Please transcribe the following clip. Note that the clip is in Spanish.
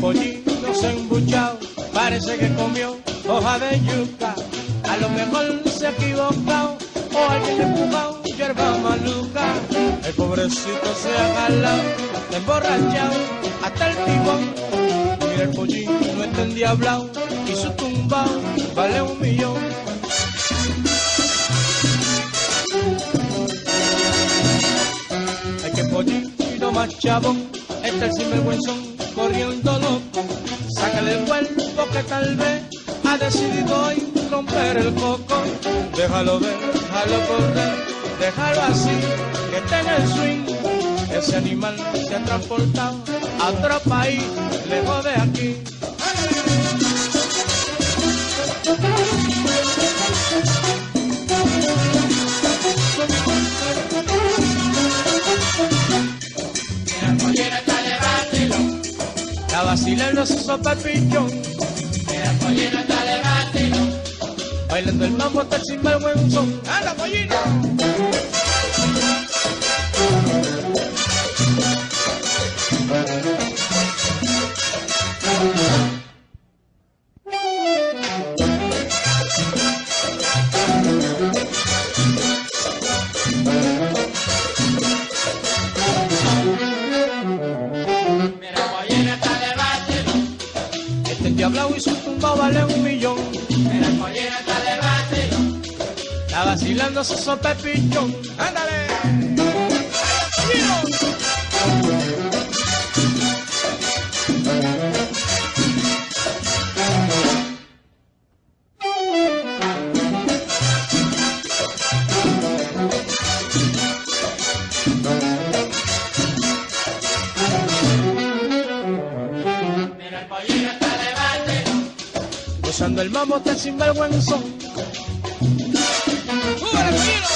pollino se embuchado, parece que comió hoja de yuca. A lo mejor se ha equivocado o alguien le empujado hierba maluca. El pobrecito se ha jalado, emborrachado, hasta el tibón. Mira el pollino no está endiablado y su tumbao vale un millón. Hay que pollino más chabón, está el sinvergüenzón corriendo loco. Sácale el cuerpo que tal vez ha decidido hoy romper el coco. Déjalo ver, déjalo correr, déjalo así, que esté en el swing. Ese animal se ha transportado a otro país, lejos de aquí. Vacilando se sopa pichón, la pollera está de vacilón, bailando el mambo hasta el sinvergüenzón. ¡Anda, pollino! la vale un millón. la pollera está de vacilón, Está vacilando su sopa de pichón. ¡Ándale! Gozando el mambo. ¡Súbele, pollino!